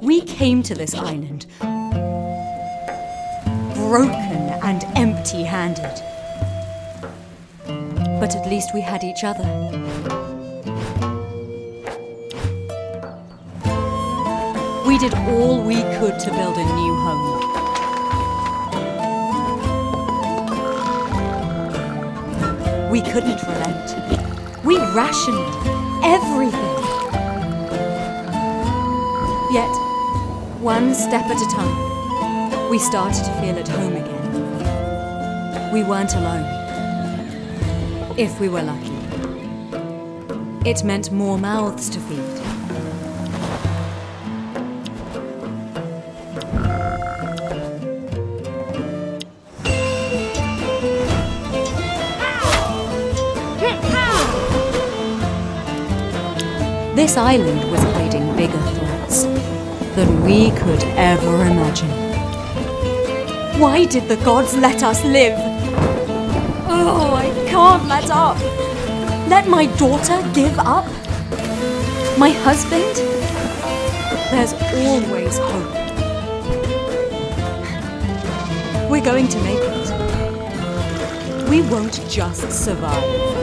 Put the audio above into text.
We came to this island broken and empty handed. But at least we had each other. We did all we could to build a new home. We couldn't relent. We rationed everything. One step at a time, we started to feel at home again. We weren't alone. If we were lucky. It meant more mouths to feed. This island was hiding bigger threats than we could ever imagine. Why did the gods let us live? Oh, I can't let up. Let my daughter give up? My husband? There's always hope. We're going to make it. We won't just survive.